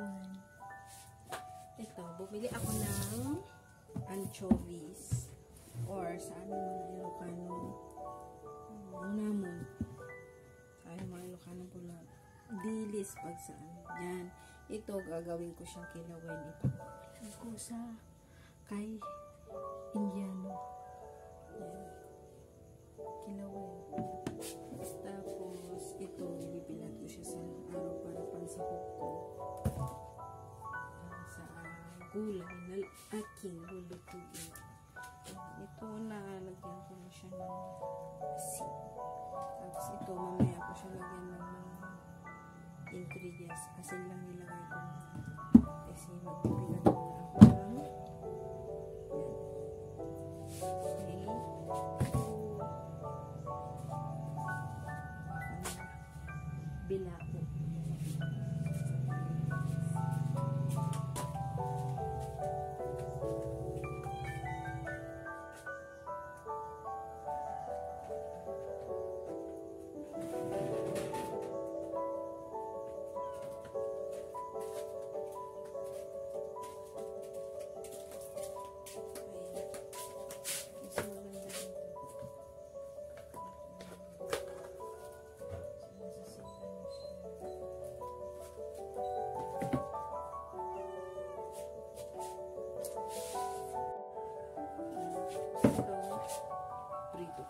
Ayan. Ito, bumili ako ng anchovies. Or sa ano mga Ilocano. Unamon. Sa ano mga Ilocano na dilis pag saan. Yan. Ito, gagawin ko siyang kilawin. Ipapakain ko sa kay Indiano. Gulay na aking lulutuin. Ito, nalagyan ko na siya ng asin. Tapos ito, mamaya ko siya lagyan ng ingredients. Asin lang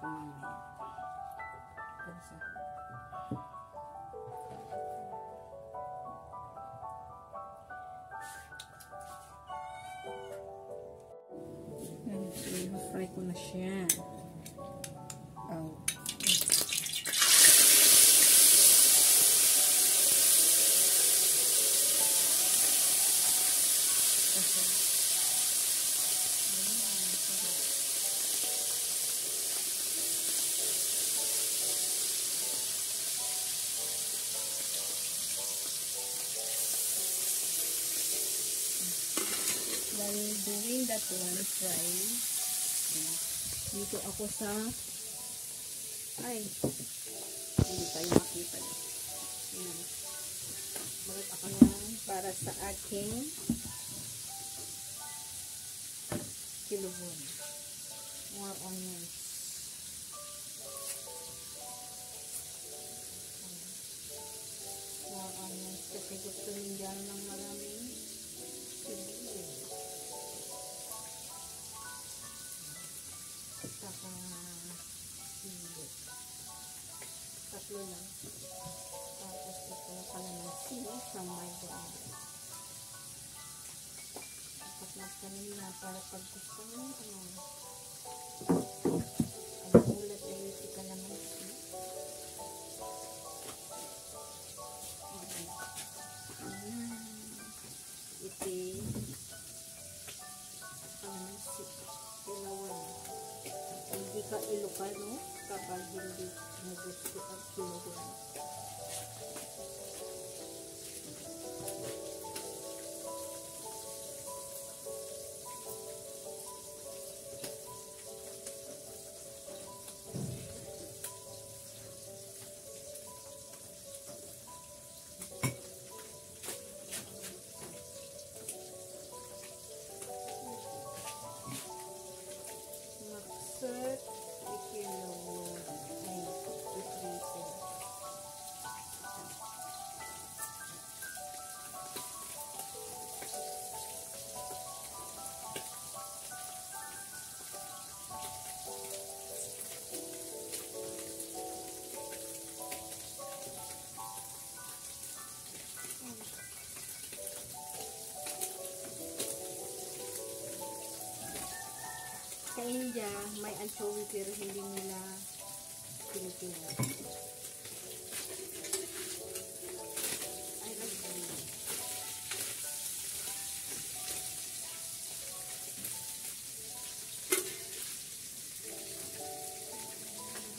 ko mamaya. Pansa. Yan, fry ko na siya. While doing that one fry, dito ako sa ay hindi tayo makita Ayan. Magat ako ng para sa aking kilubon. More onions. More onions kasi gusto niya ng Tatlo lang. Tapos ito kalamansi sa may doon. Tapos nagtanim na para pag gusto mo, ano, ang ulat ay ito kalamansi. Ayan. Iti. Kalamansi. Ilawan. Hindi ka Ilocano kapag hindi mo gusto ang kinukuha. India, may anchovy pero hindi nila agree.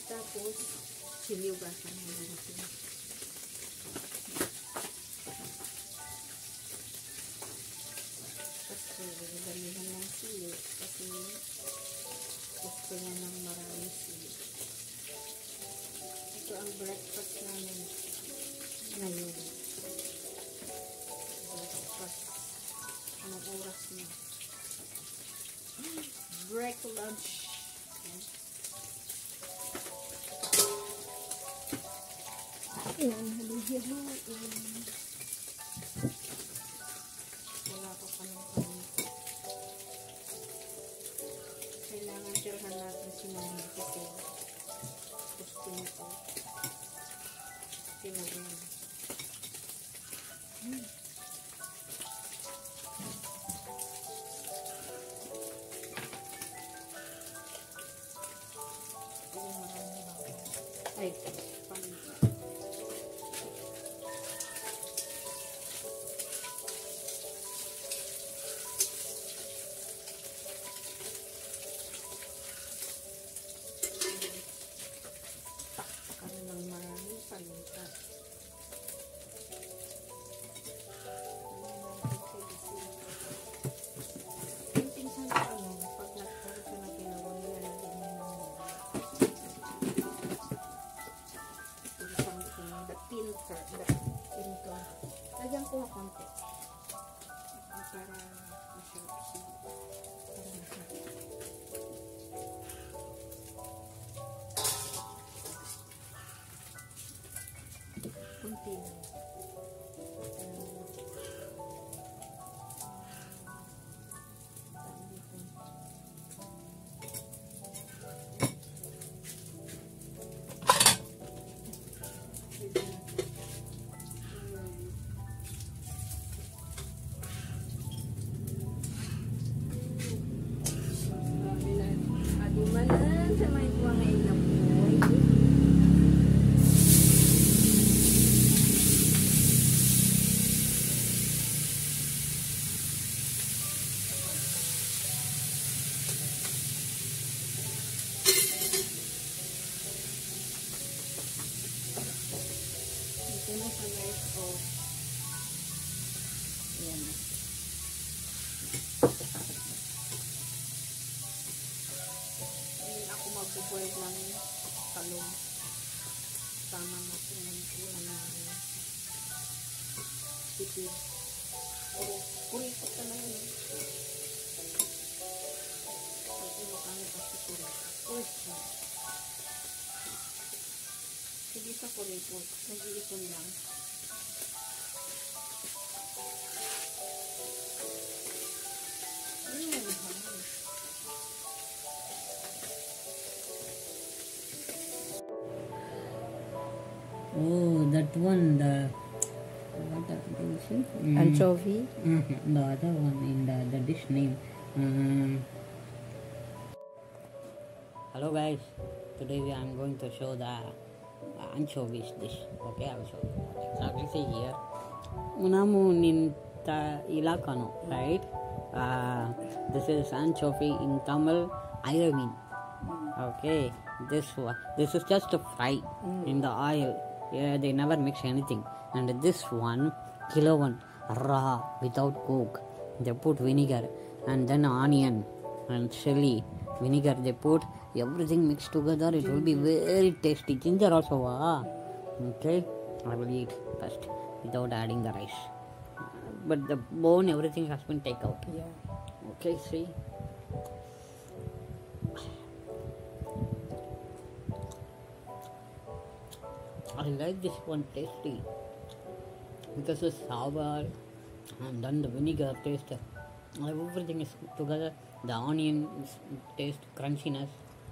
Tapos, siniugasan mo na sila. Kasi, damihan ng sili. Kasi, ko na ng marami sili. Ito ang breakfast namin ngayon. Breakfast. Anong oras na? Break lunch. Ayan, halihiro. Ayan. Tirahan natin si Mami kasi gusto nito. Tinagan. Hmm. The pinter. Lagyan ko konti. Para masarap siya. Para masarap. Kunti lang. Magbuboil ng talong. Tama na ito ng ulan ng sipir. Puro, purito ka na yun. Pag ulo kami kasi purito. Purito. Sige sa purito. Nag-iipon lang. That one, the what the, do you see? Mm, Anchovy. mhm, the other one in the, the dish name. Um, hello guys, today we am going to show the anchovies dish. Okay, I will show you. Exactly see here. Unamu ninta ilakano, right? Uh, this is anchovy in Tamil, Iramin. Okay, this one, this is just a fry in the oil. Yeah, they never mix anything. And this one, kilo one, raw without cook. They put vinegar and then onion and chili vinegar. They put everything mixed together. It will be very tasty. Ginger also, ah. Okay, I will eat first without adding the rice. But the bone, everything has been taken out. Yeah. Okay, see. I like this one tasty because it's sour and then the vinegar taste. Everything is together. The onion taste crunchiness.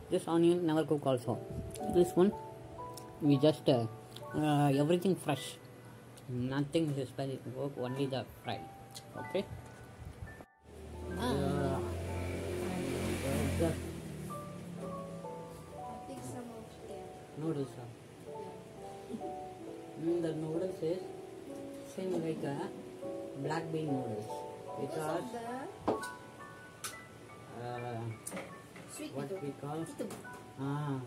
This onion never cook also. This one we just uh, uh, everything fresh. Nothing is very work only the fry. Okay. Yeah. The I think some of them. noodles Mm, the noodles is same like a black bean noodles because uh, sweet what ito. we call Ito. ah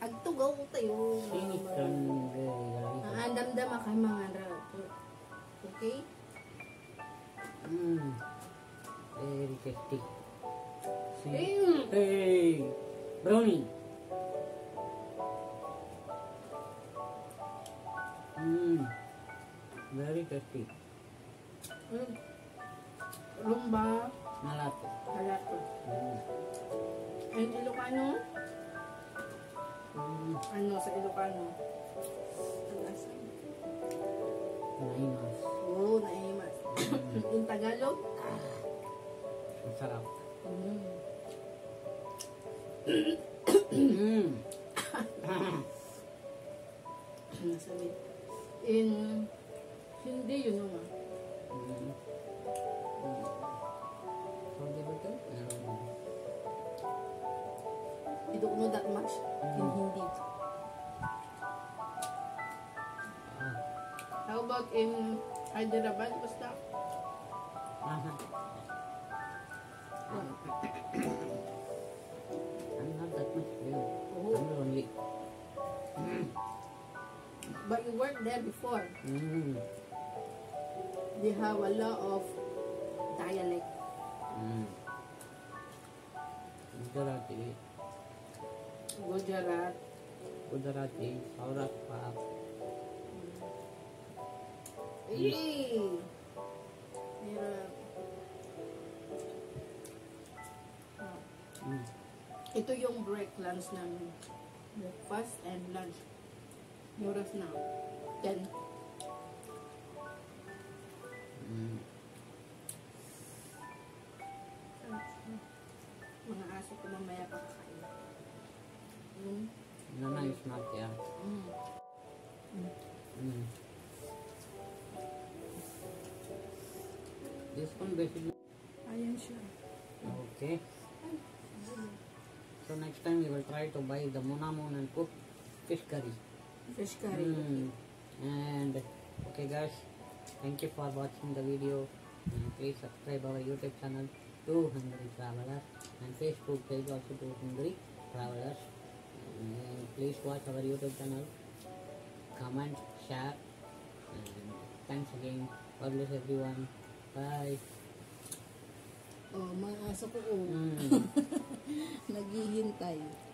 Agtugaw ko tayo. sinikan Ah, damdama kay mga rapo. Okay? mm, very tasty. See? Mm. Hey, brownie. Mm, very tasty. Mm. Lumba. Malaki. Halato. Mm. And Ilocano, Mm. ano sa Ilocano? Ang lasa. Naimas. Oo, naimas. In Tagalog? Ang sarap. Mm. Mm. Nasabi. In hindi yun naman. Mm. Mm. You don't know that much in Hindi. Ah. How about in Hyderabad? What's that? Aha. But you worked there before. Mm. They have a lot of dialect. Mm. Gujarati. Gujarat. Gujarati. Saurashtra. Hirap. Mm. Ito yung break lunch namin. Breakfast and lunch. Oras na. 10. Mm. Mga aso ko mamaya kakain. Mm. Nana is not here. Mm. Mm. This one basically. Ayan siya. Okay. So next time we will try to buy the monamon and cook fish curry. Fish curry. Mm. And okay guys, thank you for watching the video. And please subscribe our YouTube channel to Hungry Travelers and Facebook page also to Hungry Travelers. And please watch our YouTube channel. Comment, share, and thanks again. God bless everyone. Bye. Oh, mga aso ko. Mm. Naghihintay.